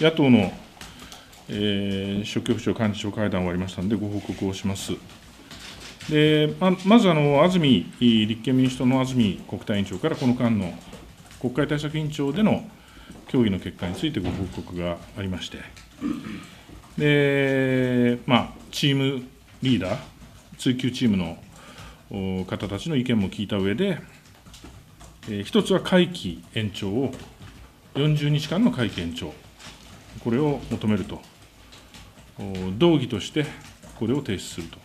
野党の、えー、諸局長幹事長会談終わりましたので、ご報告をします。でままずあの、安住、立憲民主党の安住国対委員長から、この間の国会対策委員長での協議の結果についてご報告がありまして、でまあ、チームリーダー、追及チームの方たちの意見も聞いた上で、えー、一つは会期延長を、40日間の会期延長、これを求めると、道義としてこれを提出すると。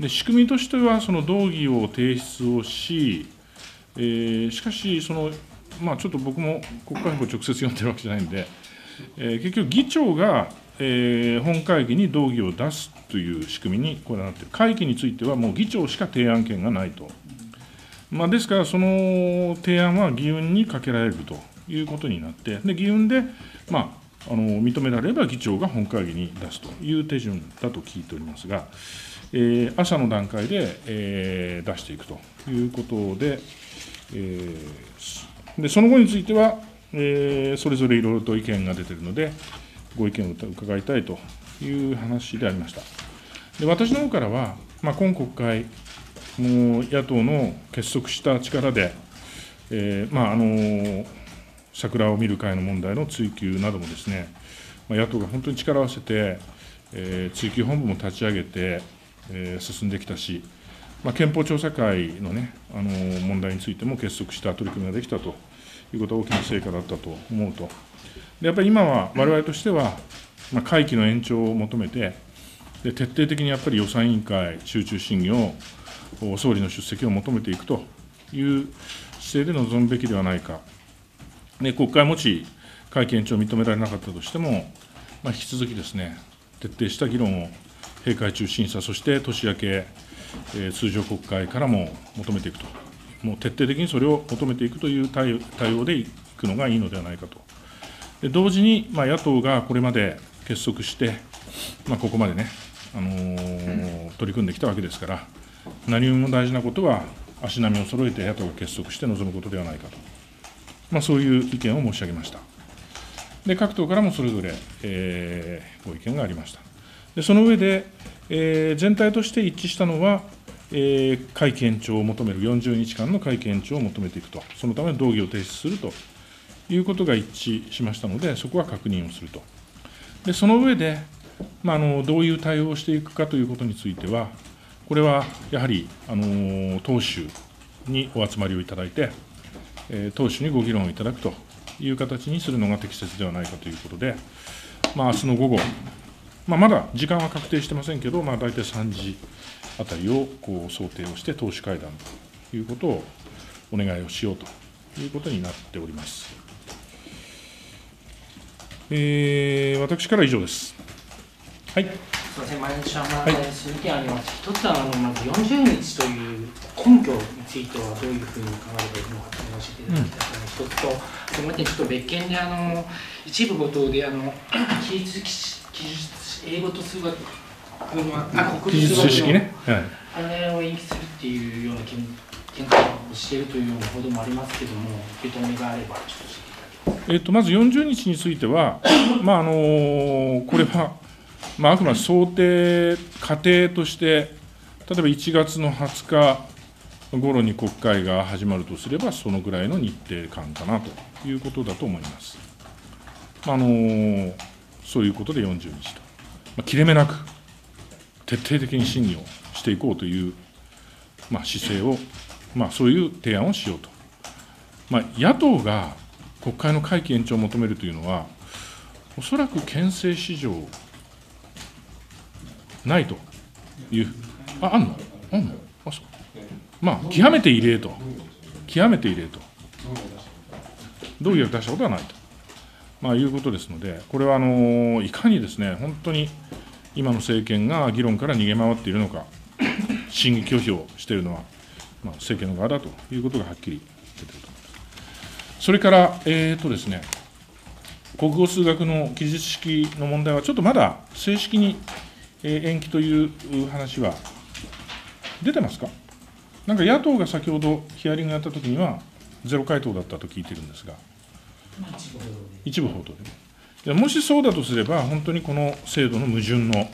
で仕組みとしては、その道義を提出をし、えー、しかしその、まあ、ちょっと僕も国会法直接読んでるわけじゃないんで、えー、結局、議長が、えー、本会議に道義を出すという仕組みにこれなっている、会期についてはもう議長しか提案権がないと、まあ、ですから、その提案は議運にかけられるということになって、で議運で、まあ、あの認められれば議長が本会議に出すという手順だと聞いておりますが、えー、朝の段階で、えー、出していくということで、えー、でその後については、えー、それぞれいろいろと意見が出ているので、ご意見を伺いたいという話でありました。で私の方からは、まあ、今国会、もう野党の結束した力で、えーまあ、あの桜を見る会の問題の追及などもですね、野党が本当に力を合わせて、えー、追及本部も立ち上げて、えー、進んできたし、まあ、憲法調査会の,、ね、あの問題についても結束した取り組みができたということは大きな成果だったと思うと。でやっぱり今は我々としては、まあ、会期の延長を求めて、で徹底的にやっぱり予算委員会集中審議を総理の出席を求めていくという姿勢で臨むべきではないか、で国会持ち会期延長を認められなかったとしても、まあ、引き続きですね、徹底した議論を閉会中審査、そして年明け、えー、通常国会からも求めていくと、もう徹底的にそれを求めていくという対応でいくのがいいのではないかと。で同時に、まあ、野党がこれまで結束して、まあ、ここまでね、あのー、取り組んできたわけですから、何よりも大事なことは、足並みを揃えて野党が結束して臨むことではないかと、まあ、そういう意見を申し上げました。で各党からもそれぞれ、えー、ご意見がありました。でその上で、えー、全体として一致したのは、えー、会期延長を求める40日間の会期延長を求めていくと、そのための動議を提出するということが一致しましたので、そこは確認をすると。でその上で、まあ、あのどういう対応をしていくかということについては、これはやはり、あの党首にお集まりをいただいて、党首にご議論をいただくという形にするのが適切ではないかということで、まあ明日の午後、まあ、まだ時間は確定してませんけど、まあ、大体3時あたりをこう想定をして、党首会談ということをお願いをしようということになっております。えー、私から以上です。はい。すみません、毎日は、はい、数件あります。一つはあのまず40日という根拠についてはどういうふうに考えればいいのかと教えていただきたいと一つと、その点ちょっと別件であの一部ごとであの記述記述英語と数学のあ国立数学の、ね。はい、あれを延期するっていうような見見解をしているというような報道もありますけれども、受け止めがあればちょっと教えていただきます。えっとまず40日については、まああのこれはまあ、あくまで想定、過程として、例えば1月の20日頃に国会が始まるとすれば、そのぐらいの日程感かなということだと思います。あのそういうことで40日と、まあ、切れ目なく徹底的に審議をしていこうという、まあ、姿勢を、まあ、そういう提案をしようと。まあ、野党が国会の会期延長を求めるというのは、おそらく憲政史上ないという、ああんの？あんの？あそうまあ、極めて異例と、極めて異例と、同義を出したことはないと、まあ、いうことですので、これはあのいかにですね、本当に今の政権が議論から逃げ回っているのか、審議拒否をしているのは、まあ、政権の側だということがはっきり出ていると思います。それから、えーとですね、国語数学の記述式の問題は、ちょっとまだ正式に延期という話は出てますか？なんか野党が先ほどヒアリングやったときには、ゼロ回答だったと聞いてるんですが、一部報道で、でもしそうだとすれば、本当にこの制度の矛盾の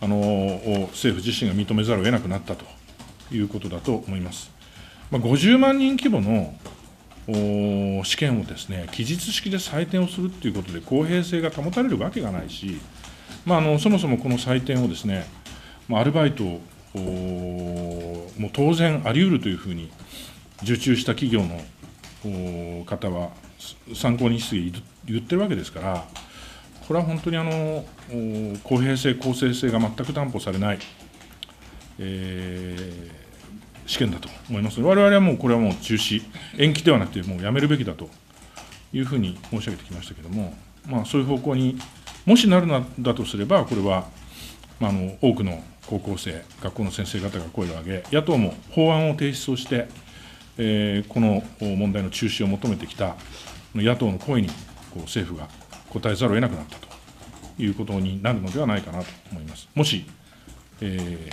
あの政府自身が認めざるを得なくなったということだと思います。まあ、50万人規模の試験をですね期日式で採点をするっていうことで公平性が保たれるわけがないし、まあ、あのそもそもこの採点をですね、まあ、アルバイトもう当然あり得るというふうに受注した企業の方は参考にして言ってるわけですから、これは本当にあの公平性、公正性が全く担保されない、えー、試験だと思います。我々はもうこれはもう中止、延期ではなくて、もうやめるべきだというふうに申し上げてきましたけれども、まあ、そういう方向にもしなるのだとすれば、これは、まあ、あの多くの高校生、学校の先生方が声を上げ、野党も法案を提出をして、えー、この問題の中止を求めてきた野党の声にこう政府が答えざるを得なくなったということになるのではないかなと思います。もし、えー、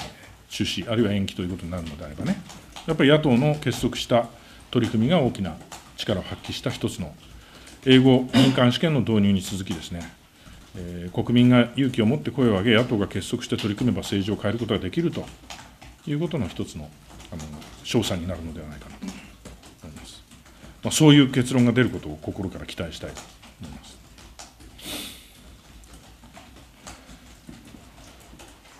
中止、あるいは延期ということになるのであればね、やっぱり野党の結束した取り組みが大きな力を発揮した一つの英語民間試験の導入に続きですね、えー、国民が勇気を持って声を上げ、野党が結束して取り組めば政治を変えることができるということの一つのあの賞賛になるのではないかなと思います。まあ、そういう結論が出ることを心から期待したいと思います。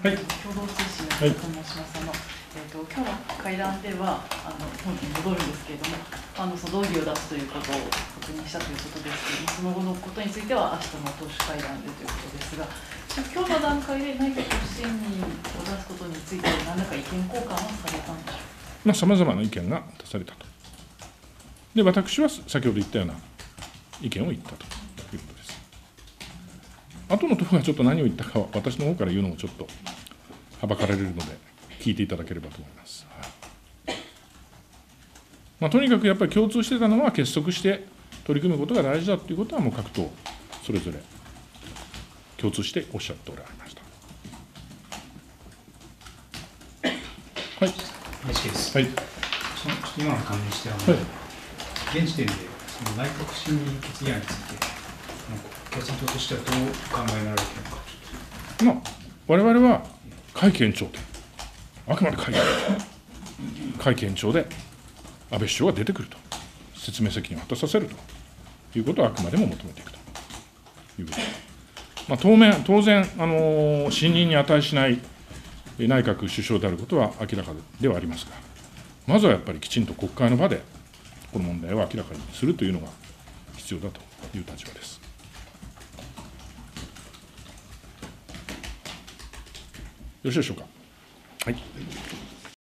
はい、共同通信のと申します。今日の会談ではあの本に戻るんですけれども、あのその動議を出すということを確認したということですけれども、その後のことについては明日の党首会談でということですが、今日の段階で内閣不信任を出すことについて、何らか意見交換はされたんでしょうか？さまざ、まな意見が出されたと。で、私は先ほど言ったような意見を言ったということです。後の党がちょっと何を言ったかは、私の方から言うのもちょっとはばかられるので、聞いていただければと思います。はいまあ、とにかくやっぱり共通してたのは、結束して取り組むことが大事だということは、もう各党、それぞれ共通しておっしゃっておられました。はい。です。はい。今の関連してあの、はい、現時点でその内閣不信任決議案について、共産党としてはどう考えられているのか。まあ、我々は会期延長と、あくまで会期延長、会期延長で安倍首相が出てくると、説明責任を果たさせるということをあくまでも求めていくということ。まあ、当面当然、あの信任に値しない内閣首相であることは明らかではありますが、まずはやっぱりきちんと国会の場で、この問題を明らかにするというのが必要だという立場です。よろしいでしょうか。はい。